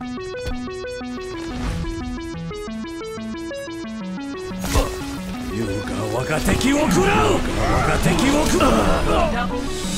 優が我が敵を食らう！我が敵を食らう！